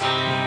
Thanks.